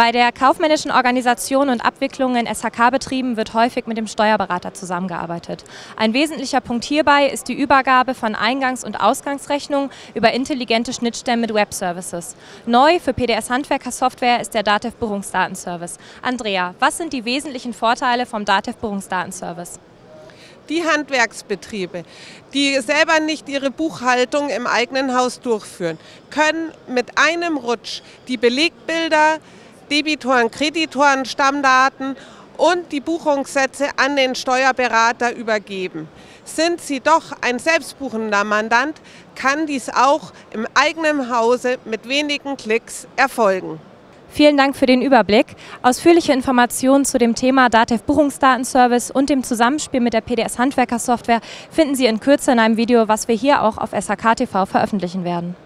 Bei der kaufmännischen Organisation und Abwicklung in SHK-Betrieben wird häufig mit dem Steuerberater zusammengearbeitet. Ein wesentlicher Punkt hierbei ist die Übergabe von Eingangs- und Ausgangsrechnungen über intelligente Schnittstellen mit Web-Services. Neu für PDS Handwerker Software ist der DATEV Buchungsdatenservice. Andrea, was sind die wesentlichen Vorteile vom DATEV Buchungsdatenservice? die Handwerksbetriebe, die selber nicht ihre Buchhaltung im eigenen Haus durchführen, können mit einem Rutsch die Belegbilder, Debitoren, Kreditoren, Stammdaten und die Buchungssätze an den Steuerberater übergeben. Sind Sie doch ein selbstbuchender Mandant, kann dies auch im eigenen Hause mit wenigen Klicks erfolgen. Vielen Dank für den Überblick. Ausführliche Informationen zu dem Thema DATEV Buchungsdatenservice und dem Zusammenspiel mit der PDS Handwerker Software finden Sie in Kürze in einem Video, was wir hier auch auf SHK TV veröffentlichen werden.